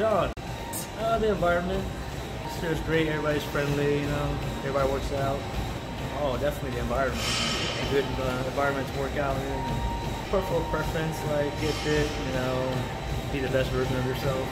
John, uh, the environment. It's just great. Everybody's friendly. You know, everybody works out. Oh, definitely the environment. A good uh, environment to work out in. Personal preference, like get fit. You know, be the best version of yourself.